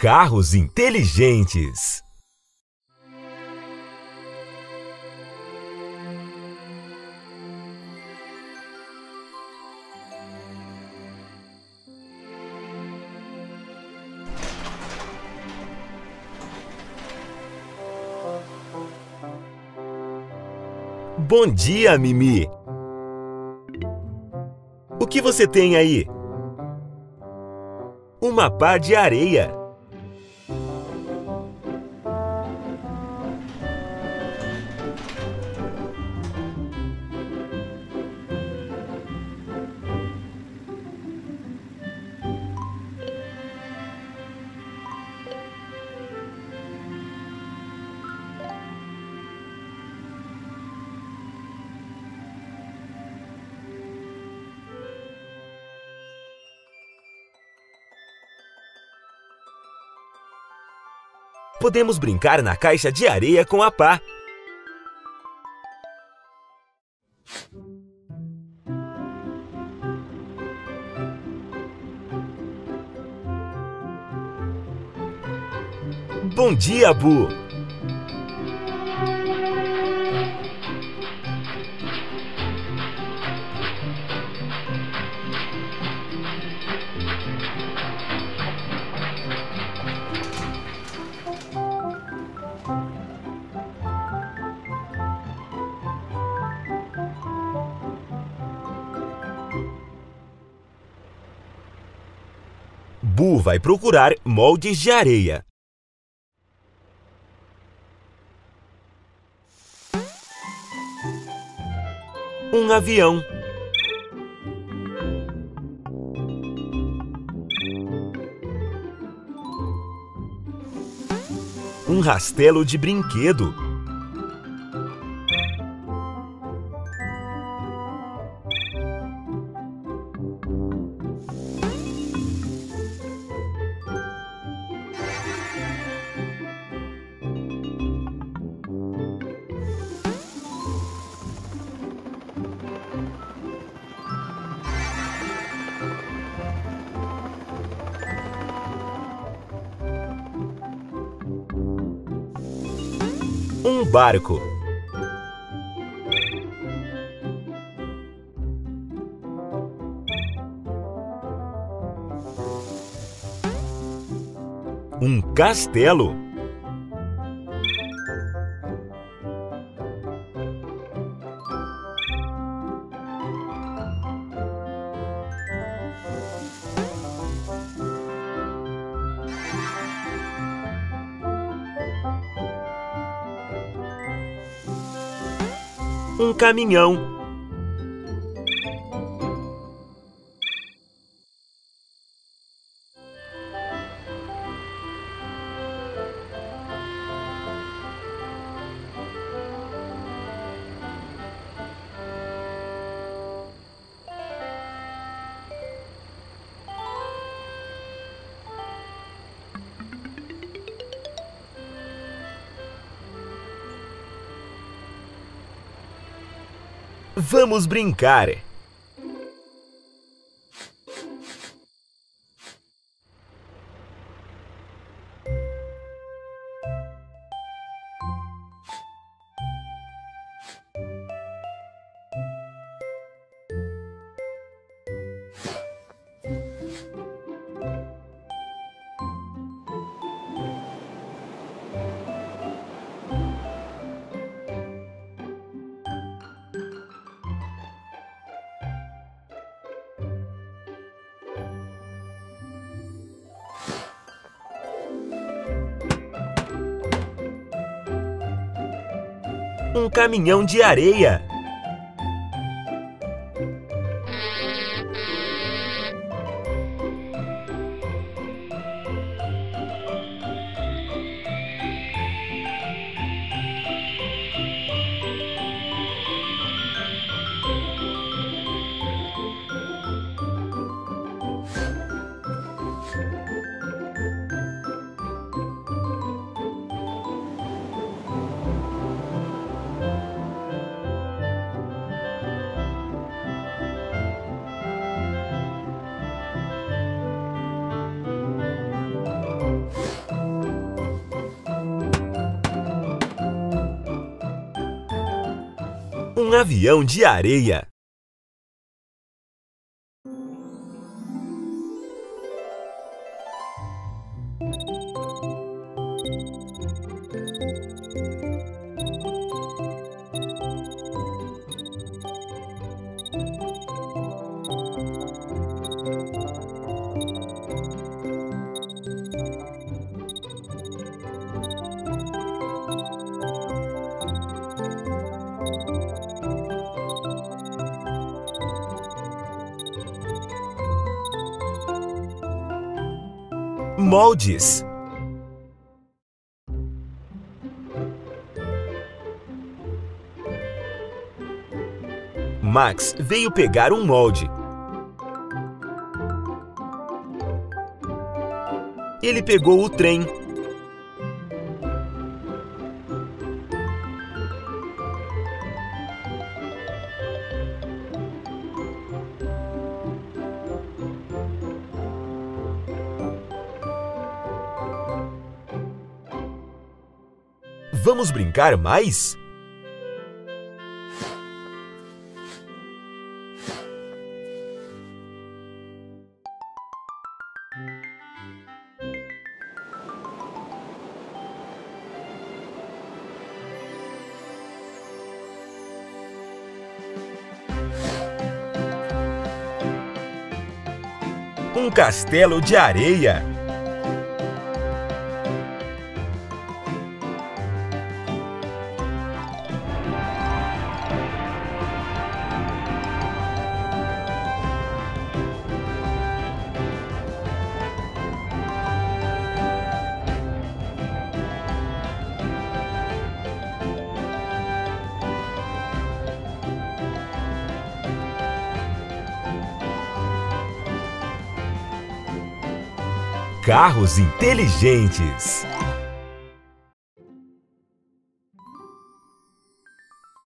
carros inteligentes. Bom dia, Mimi! O que você tem aí? Uma pá de areia. Podemos brincar na caixa de areia com a pá. Bom dia, Bu! Bu vai procurar moldes de areia. Um avião. Um rastelo de brinquedo. Um barco. Um castelo. Um caminhão. Vamos brincar! Um caminhão de areia. Um avião de areia. Moldes. Max veio pegar um molde. Ele pegou o trem. Vamos brincar mais? Um castelo de areia. Carros inteligentes.